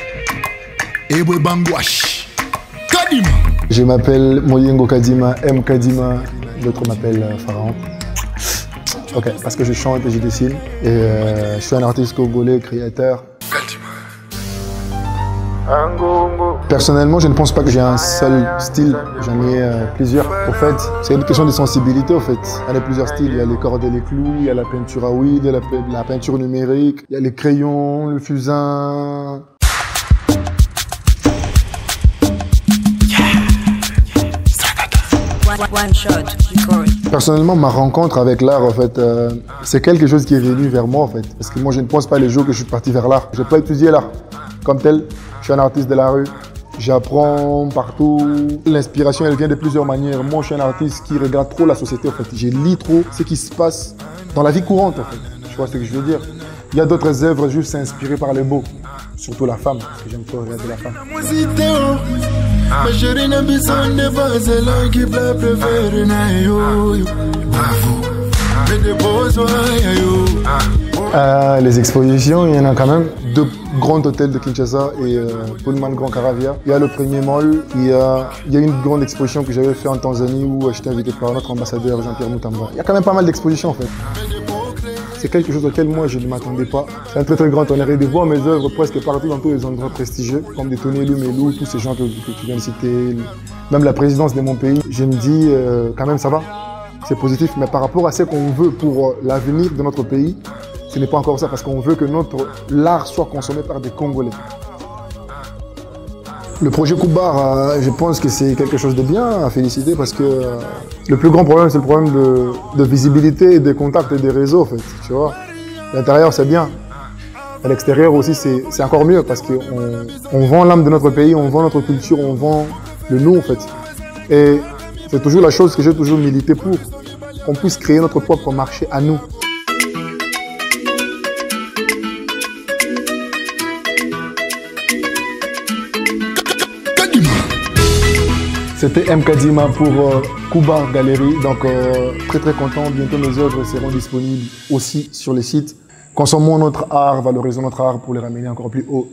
Ebwe Bangwash. Kadima. Je m'appelle Moyengo Kadima, M Kadima, d'autres m'appellent euh, Pharaon. Ok, parce que je chante et je dessine. Et euh, je suis un artiste congolais, créateur. Personnellement, je ne pense pas que j'ai un seul style. J'en ai euh, plusieurs. Au fait, c'est une question de sensibilité. Au fait, il y a plusieurs styles. Il y a les cordes et les clous, il y a la peinture à a la, peinture numérique, il y a les crayons, le fusain. Personnellement, ma rencontre avec l'art, en fait, euh, c'est quelque chose qui est venu vers moi, en fait. Parce que moi, je ne pense pas les jours que je suis parti vers l'art. Je n'ai pas étudié l'art comme tel. Je suis un artiste de la rue. J'apprends partout. L'inspiration, elle vient de plusieurs manières. Moi, je suis un artiste qui regarde trop la société, en fait. Je lis trop ce qui se passe dans la vie courante, en fait. Tu vois ce que je veux dire? Il y a d'autres œuvres juste inspirées par les beaux. Surtout la femme, parce que j'aime trop regarder la femme. Ma Euh, les expositions, il y en a quand même deux grands hôtels de Kinshasa et euh, Pullman Grand Caravia. Il y a le premier mall, il y a, une grande exposition que j'avais fait en Tanzanie où j'étais invité par notre ambassadeur Jean-Pierre Moutamba. Il y a quand même pas mal d'expositions en fait. C'est quelque chose auquel moi je ne m'attendais pas. C'est un très très grand honneur de voir mes œuvres presque partout dans tous les endroits prestigieux, comme des Tony Lumelou, tous ces gens que, tu viens de citer, même la présidence de mon pays. Je me dis euh, quand même ça va, c'est positif, mais par rapport à ce qu'on veut pour euh, l'avenir de notre pays, ce n'est pas encore ça parce qu'on veut que notre l'art soit consommé par des Congolais. Le projet Koubar, euh, je pense que c'est quelque chose de bien à féliciter parce que euh, le plus grand problème, c'est le problème de, visibilité, des contacts et des réseaux, en fait. Tu vois, l'intérieur, c'est bien. À l'extérieur aussi, c'est encore mieux parce qu'on on vend l'âme de notre pays, on vend notre culture, on vend le nous, en fait. Et c'est toujours la chose que j'ai toujours milité pour, qu'on puisse créer notre propre marché à nous. C'était M. Kadima pour euh, Galerie. Donc, euh, très très content. Bientôt, mes œuvres seront disponibles aussi sur les sites. Consommons notre art, valorisons notre art pour les ramener encore plus haut